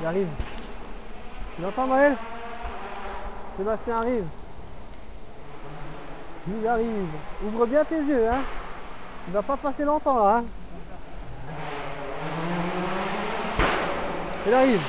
Il arrive. Tu l'entends Maël Sébastien arrive. Il arrive. Ouvre bien tes yeux, hein. Il va pas passer longtemps là, hein. Il arrive.